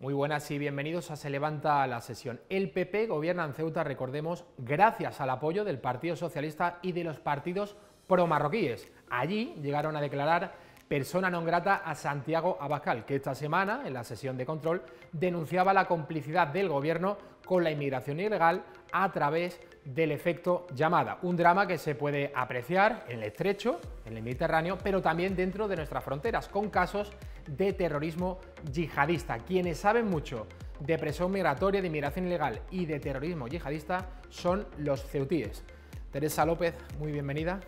Muy buenas y bienvenidos a Se Levanta la sesión. El PP gobierna en Ceuta, recordemos, gracias al apoyo del Partido Socialista y de los partidos pro-marroquíes. Allí llegaron a declarar persona non grata a Santiago Abascal, que esta semana, en la sesión de control, denunciaba la complicidad del gobierno con la inmigración ilegal a través del efecto llamada. Un drama que se puede apreciar en el estrecho, en el Mediterráneo, pero también dentro de nuestras fronteras, con casos de terrorismo yihadista. Quienes saben mucho de presión migratoria, de inmigración ilegal y de terrorismo yihadista son los ceutíes. Teresa López, muy bienvenida.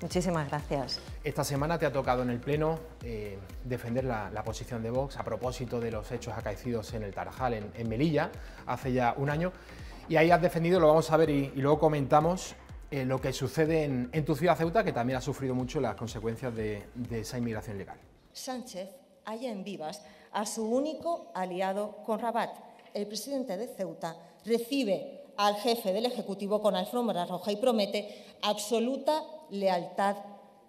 Muchísimas gracias. Esta semana te ha tocado en el Pleno eh, defender la, posición de Vox a propósito de los hechos acaecidos en el Tarajal, en, Melilla, hace ya un año. Y ahí has defendido, lo vamos a ver y, luego comentamos, eh, lo que sucede en, tu ciudad Ceuta, que también ha sufrido mucho las consecuencias de, esa inmigración ilegal. Sánchez haya en vivas a su único aliado con Rabat. El presidente de Ceuta recibe al jefe del Ejecutivo con alfombra roja y promete absoluta lealtad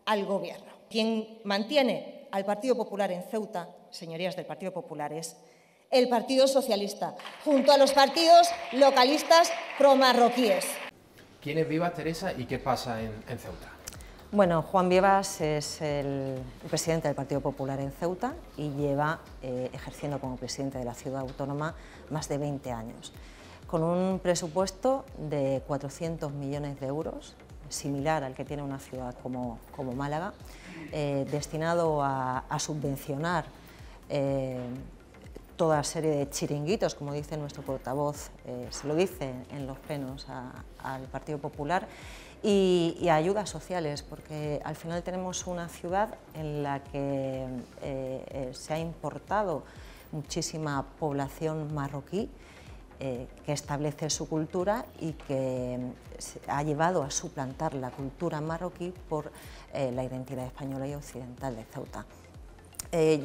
al Gobierno. Quien mantiene al Partido Popular en Ceuta, señorías del Partido Popular, es el Partido Socialista, junto a los partidos localistas pro-marroquíes. ¿Quién es Viva Teresa y qué pasa en Ceuta? Bueno, Juan Vievas es el, presidente del Partido Popular en Ceuta y lleva eh, ejerciendo como presidente de la ciudad autónoma más de 20 años, con un presupuesto de 400 millones de euros, similar al que tiene una ciudad como, Málaga, eh, destinado a, subvencionar eh, toda serie de chiringuitos, como dice nuestro portavoz, se lo dice en los plenos al Partido Popular, y, ayudas sociales, porque al final tenemos una ciudad en la que eh, eh, se ha importado muchísima población marroquí eh, que establece su cultura y que ha llevado a suplantar la cultura marroquí por la identidad española y occidental de Ceuta.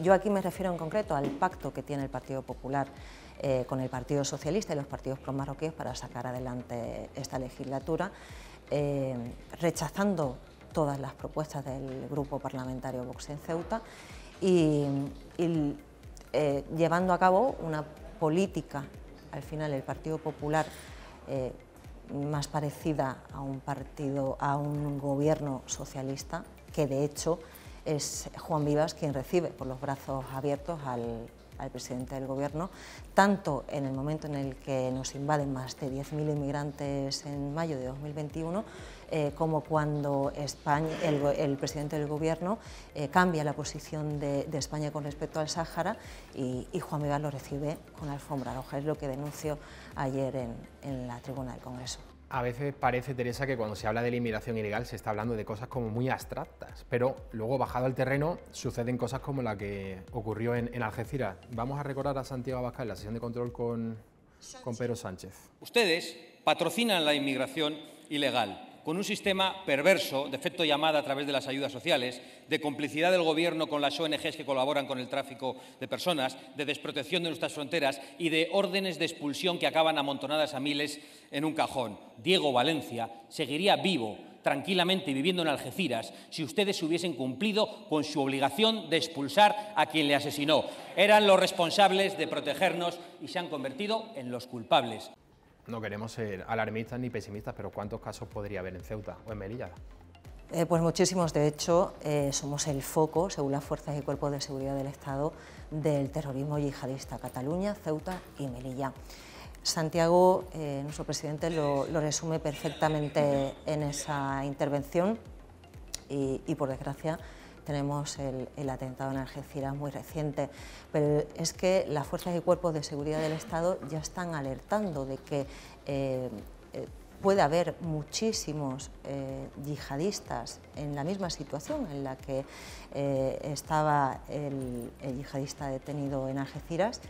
Yo aquí me refiero en concreto al pacto que tiene el Partido Popular con el Partido Socialista y los partidos pro-marroquíes para sacar adelante esta legislatura eh, rechazando todas las propuestas del grupo parlamentario Vox en Ceuta y, eh, llevando a cabo una política, al final el Partido Popular, eh, más parecida a un partido, a un gobierno socialista, que de hecho es Juan Vivas quien recibe por los brazos abiertos al, al presidente del Gobierno, tanto en el momento en el que nos invaden más de 10.000 inmigrantes en mayo de 2021, eh, como cuando España, el, presidente del Gobierno eh, cambia la posición de, España con respecto al Sáhara y, Juan Miguel lo recibe con alfombra roja. Es lo que denunció ayer en, en la tribuna del Congreso. A veces parece, Teresa, que cuando se habla de la inmigración ilegal se está hablando de cosas como muy abstractas, pero luego bajado al terreno suceden cosas como la que ocurrió en, Algeciras. Vamos a recordar a Santiago Abascal la sesión de control con, con Pedro Sánchez. Ustedes patrocinan la inmigración ilegal con un sistema perverso de efecto llamada a través de las ayudas sociales, de complicidad del Gobierno con las ONGs que colaboran con el tráfico de personas, de desprotección de nuestras fronteras y de órdenes de expulsión que acaban amontonadas a miles en un cajón. Diego Valencia seguiría vivo tranquilamente viviendo en Algeciras si ustedes hubiesen cumplido con su obligación de expulsar a quien le asesinó. Eran los responsables de protegernos y se han convertido en los culpables. No queremos ser alarmistas ni pesimistas, pero ¿cuántos casos podría haber en Ceuta o en Melilla? Eh, pues muchísimos, de hecho, eh, somos el foco, según las fuerzas y cuerpos de seguridad del Estado, del terrorismo yihadista, Cataluña, Ceuta y Melilla. Santiago, eh, nuestro presidente, lo, resume perfectamente en esa intervención y, y por desgracia, tenemos el, atentado en Algeciras muy reciente, pero es que las fuerzas y cuerpos de seguridad del Estado ya están alertando de que eh, eh, puede haber muchísimos eh, yihadistas en la misma situación en la que estaba el, el yihadista detenido en Algeciras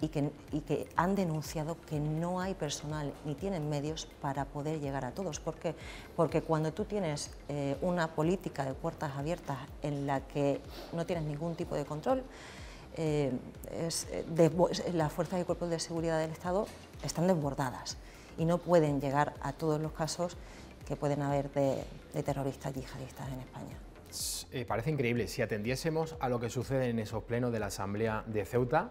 y que, han denunciado que no hay personal ni tienen medios para poder llegar a todos. ¿Por qué? Porque cuando tú tienes eh, una política de puertas abiertas en la que no tienes ningún tipo de control, eh, las fuerzas y cuerpos de seguridad del Estado están desbordadas y no pueden llegar a todos los casos que pueden haber de, terroristas yihadistas en España. Eh, parece increíble, si atendiésemos a lo que sucede en esos plenos de la Asamblea de Ceuta,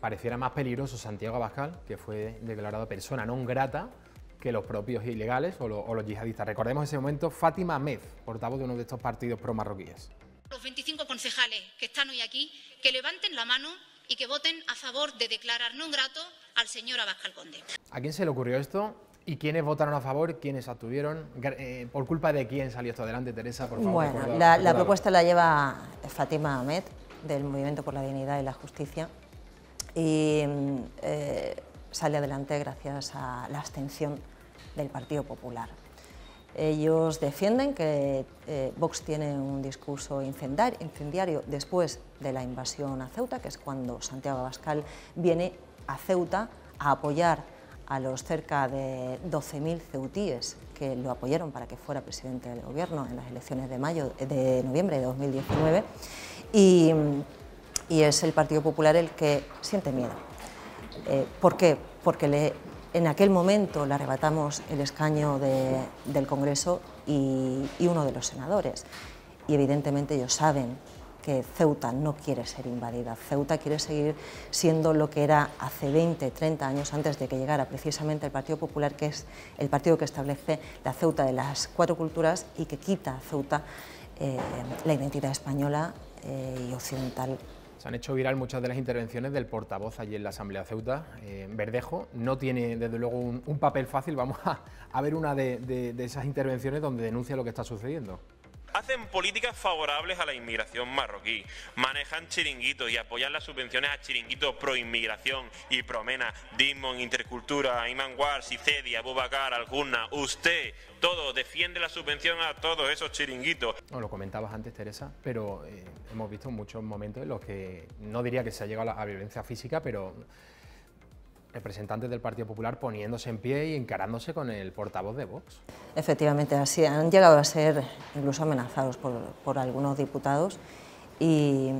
pareciera más peligroso Santiago Abascal, que fue declarado persona non grata, que los propios ilegales o, los yihadistas. Recordemos ese momento Fátima Ahmed, portavoz de uno de estos partidos pro-marroquíes. Los 25 concejales que están hoy aquí, que levanten la mano y que voten a favor de declarar non grato al señor Abascal Conde. ¿A quién se le ocurrió esto? ¿Y quiénes votaron a favor? ¿Quiénes abstuvieron? Eh, ¿Por culpa de quién salió esto adelante, Teresa? Por favor, bueno, la, propuesta la lleva Fátima Ahmed, del Movimiento por la Dignidad y la Justicia, y eh, sale adelante gracias a la abstención del Partido Popular. Ellos defienden que eh, Vox tiene un discurso incendiario después de la invasión a Ceuta, que es cuando Santiago Abascal viene a Ceuta a apoyar a los cerca de 12.000 ceutíes que lo apoyaron para que fuera presidente del gobierno en las elecciones de, mayo, de noviembre de 2019 y, es el Partido Popular el que siente miedo. Eh, ¿Por qué? Porque le en aquel momento le arrebatamos el escaño del Congreso y, uno de los senadores. Y evidentemente ellos saben que Ceuta no quiere ser invadida. Ceuta quiere seguir siendo lo que era hace 20, 30 años antes de que llegara precisamente el Partido Popular, que es el partido que establece la Ceuta de las cuatro culturas y que quita a Ceuta eh, la identidad española eh, y occidental se han hecho viral muchas de las intervenciones del portavoz allí en la Asamblea Ceuta, eh, Verdejo. No tiene, desde luego, un, papel fácil. Vamos a, ver una de esas intervenciones donde denuncia lo que está sucediendo hacen políticas favorables a la inmigración marroquí, manejan chiringuitos y apoyan las subvenciones a chiringuitos pro inmigración y promena, Dimon, Intercultura, Iman Wars, Icedi, Abubakar, Alguna, usted, todo, defiende la subvención a todos esos chiringuitos. No, lo comentabas antes, Teresa, pero eh, hemos visto muchos momentos en los que no diría que se ha llegado a la violencia física, pero representantes del Partido Popular poniéndose en pie y encarándose con el portavoz de Vox. Efectivamente, así han llegado a ser incluso amenazados por, algunos diputados y,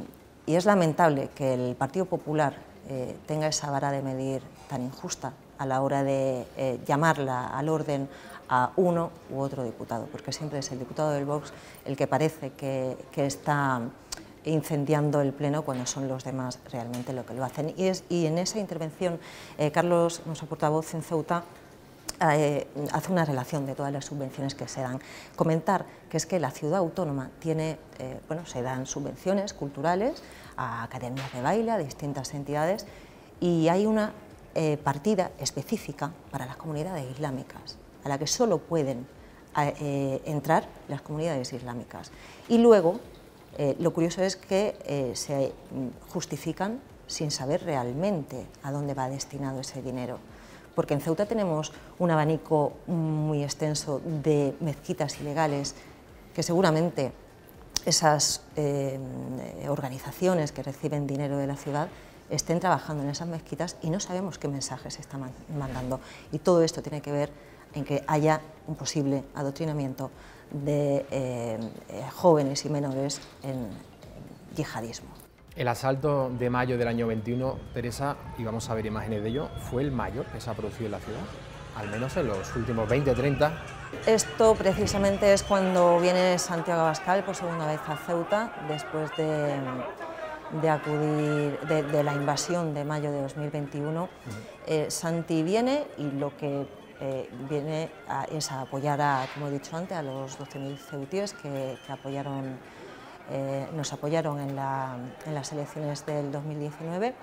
es lamentable que el Partido Popular eh, tenga esa vara de medir tan injusta a la hora de eh, llamarla al orden a uno u otro diputado, porque siempre es el diputado del Vox el que parece que, que está incendiando el Pleno cuando son los demás realmente lo que lo hacen. Y, es, y en esa intervención, eh, Carlos, nuestro portavoz en Ceuta, eh, hace una relación de todas las subvenciones que se dan. Comentar que es que la ciudad autónoma tiene, eh, bueno, se dan subvenciones culturales a academias de baile, a distintas entidades, y hay una partida específica para las comunidades islámicas, a la que solo pueden entrar las comunidades islámicas. Y luego eh, lo curioso es que eh, se justifican sin saber realmente a dónde va destinado ese dinero. Porque en Ceuta tenemos un abanico muy extenso de mezquitas ilegales que seguramente esas eh, organizaciones que reciben dinero de la ciudad estén trabajando en esas mezquitas y no sabemos qué mensajes se están mandando. Y todo esto tiene que ver en que haya un posible adoctrinamiento de eh, eh, jóvenes y menores en, yihadismo. El asalto de mayo del año 21, Teresa, y vamos a ver imágenes de ello, fue el mayor que se ha producido en la ciudad, al menos en los últimos 20 30. Esto precisamente es cuando viene Santiago Abascal por segunda vez a Ceuta, después de, de acudir de, la invasión de mayo de 2021. Eh, Santi viene y lo que eh, viene a, apoyar, a, como he dicho antes, a los 12.000 ceutíes que, apoyaron, eh, nos apoyaron en, las elecciones del 2019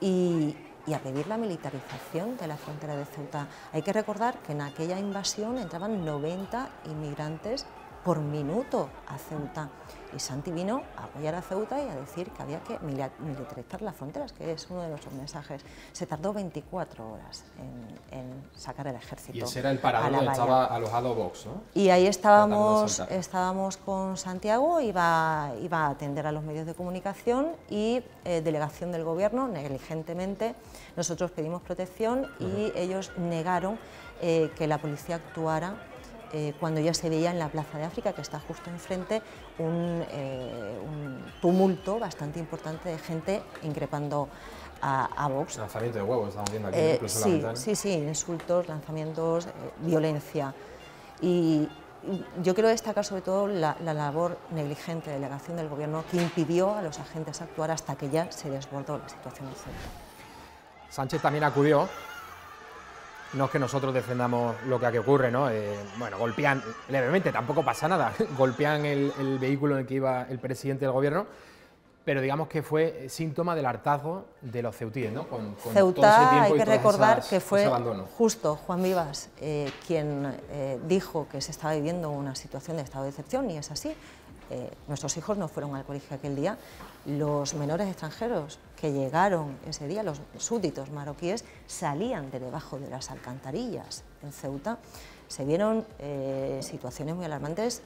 y, y a pedir la militarización de la frontera de Ceuta. Hay que recordar que en aquella invasión entraban 90 inmigrantes por minuto a Ceuta. Y Santi vino a apoyar a Ceuta y a decir que había que militarizar las fronteras, que es uno de nuestros mensajes. Se tardó 24 horas en, sacar el ejército. Y ese era el parador donde estaba alojado Vox, ¿no? Y ahí estábamos, estábamos con Santiago, iba, iba a atender a los medios de comunicación y eh, delegación del gobierno, negligentemente. Nosotros pedimos protección y ellos negaron eh, que la policía actuara eh, cuando ya se veía en la Plaza de África, que está justo enfrente, un, eh, tumulto bastante importante de gente increpando a, Vox. Lanzamiento de huevos, estamos viendo aquí. Eh, sí, sí, sí, insultos, lanzamientos, violencia. Y, yo quiero destacar sobre todo la, labor negligente de la acción del Gobierno que impidió a los agentes actuar hasta que ya se desbordó la situación del centro. Sánchez también acudió. No es que nosotros defendamos lo que aquí ocurre, ¿no? Eh, bueno, golpean levemente, tampoco pasa nada. golpean el, el vehículo en el que iba el presidente del gobierno pero digamos que fue síntoma del hartazgo de los ceutíes, ¿no? Con, Ceuta, hay que recordar que fue justo Juan Vivas eh, quien eh, dijo que se estaba viviendo una situación de estado de excepción, y es así. Eh, nuestros hijos no fueron al colegio aquel día. Los menores extranjeros que llegaron ese día, los súbditos marroquíes, salían de debajo de las alcantarillas en Ceuta. Se vieron situaciones muy alarmantes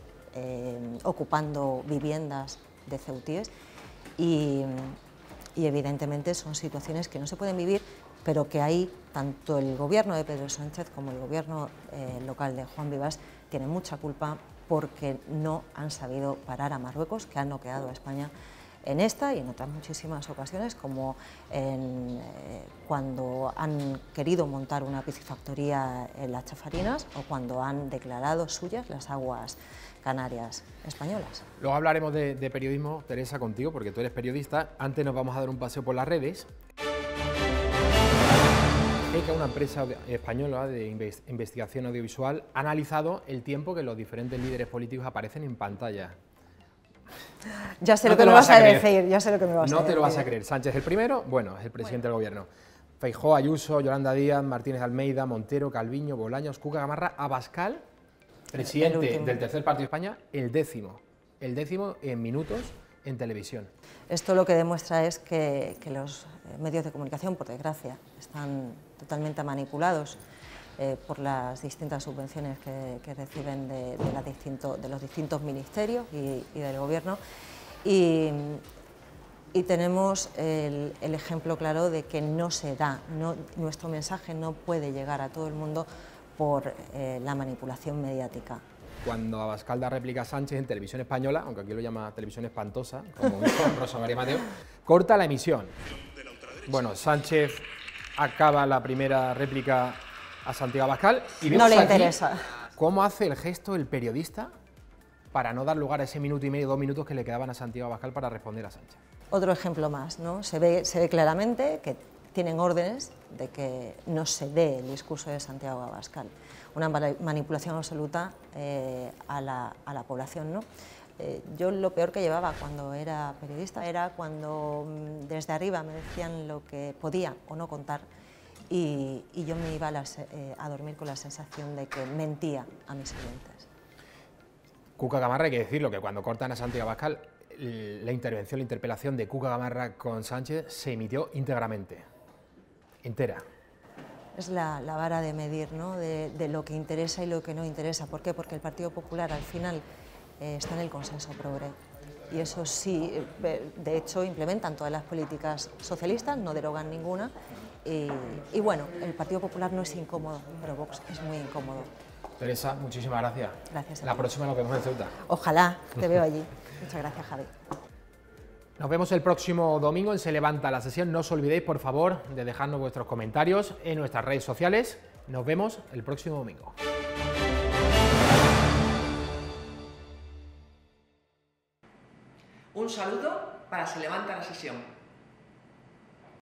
ocupando viviendas de ceutíes y, evidentemente son situaciones que no se pueden vivir, pero que ahí tanto el gobierno de Pedro Sánchez como el gobierno eh, local de Juan Vivas tienen mucha culpa porque no han sabido parar a Marruecos, que han noqueado a España en esta y en otras muchísimas ocasiones, como eh, cuando han querido montar una piscifactoría en las chafarinas o cuando han declarado suyas las aguas canarias españolas. Luego hablaremos de, periodismo, Teresa, contigo, porque tú eres periodista. Antes nos vamos a dar un paseo por las redes. Que una empresa española de investigación audiovisual ha analizado el tiempo que los diferentes líderes políticos aparecen en pantalla. Ya sé lo que me vas, a, decir, ya sé lo que me vas no a decir. No te lo vas a creer. Sánchez el primero, bueno, es el presidente del gobierno. Feijó, Ayuso, Yolanda Díaz, Martínez Almeida, Montero, Calviño, Bolaños, Cuca Gamarra, Abascal presidente del tercer partido de España, el décimo, el décimo en minutos en televisión. Esto lo que demuestra es que, los eh, medios de comunicación, por desgracia, están totalmente manipulados eh, por las distintas subvenciones que, reciben de, los distintos ministerios y, del Gobierno. Y, tenemos el, ejemplo claro de que no se da, nuestro mensaje no puede llegar a todo el mundo por eh, la manipulación mediática. Cuando Abascal da réplica a Sánchez en televisión española, aunque aquí lo llama televisión espantosa, como Rosa María Mateo, corta la emisión. Bueno, Sánchez acaba la primera réplica a Santiago Abascal y no le interesa. cómo hace el gesto el periodista para no dar lugar a ese minuto y medio, dos minutos que le quedaban a Santiago Abascal para responder a Sánchez. Otro ejemplo más, ¿no? Se ve, se ve claramente que tienen órdenes de que no se dé el discurso de Santiago Abascal. Una manipulación absoluta eh, a, la, a, la, población. ¿no? Eh, yo lo peor que llevaba cuando era periodista era cuando mm, desde arriba me decían lo que podía o no contar y, yo me iba eh, a, dormir con la sensación de que mentía a mis clientes. Cuca Gamarra, hay que decirlo, que cuando cortan a Santiago Abascal, la intervención, la interpelación de Cuca Gamarra con Sánchez se emitió íntegramente entera. Es la, vara de medir ¿no? de, lo que interesa y lo que no interesa. ¿Por qué? Porque el Partido Popular al final eh, está en el consenso progre. Y eso sí, eh, de hecho, implementan todas las políticas socialistas, no derogan ninguna. Y, bueno, el Partido Popular no es incómodo, pero Vox es muy incómodo. Teresa, muchísimas gracias. Gracias. la próxima nos vemos en Ceuta. Ojalá, te veo allí. Muchas gracias, Javi. Nos vemos el próximo domingo en Se Levanta la Sesión. No os olvidéis, por favor, de dejarnos vuestros comentarios en nuestras redes sociales. Nos vemos el próximo domingo. Un saludo para Se Levanta la Sesión.